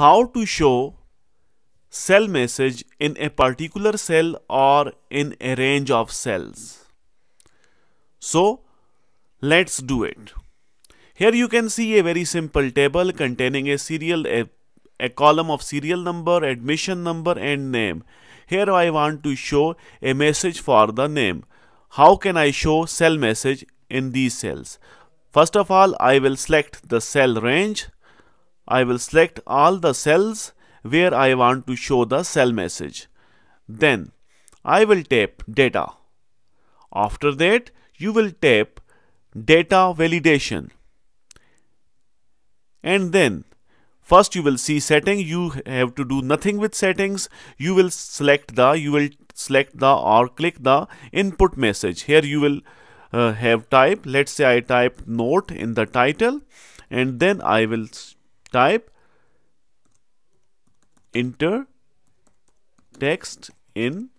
how to show cell message in a particular cell or in a range of cells. So let's do it. Here you can see a very simple table containing a serial a, a column of serial number, admission number and name. Here I want to show a message for the name. How can I show cell message in these cells? First of all, I will select the cell range. I will select all the cells where I want to show the cell message. Then I will tap data. After that, you will tap data validation. And then first you will see setting. You have to do nothing with settings. You will select the, you will select the or click the input message. Here you will uh, have type. Let's say I type note in the title and then I will type enter text in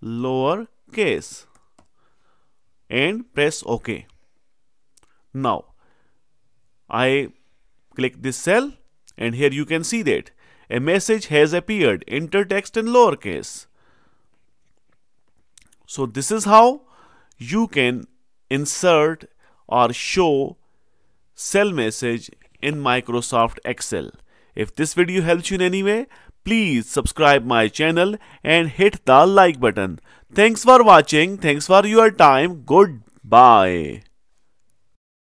lower case and press OK. Now I click this cell and here you can see that a message has appeared enter text in lowercase. So this is how you can insert or show cell message in Microsoft Excel. If this video helps you in any way, please subscribe my channel and hit the like button. Thanks for watching. Thanks for your time. Goodbye.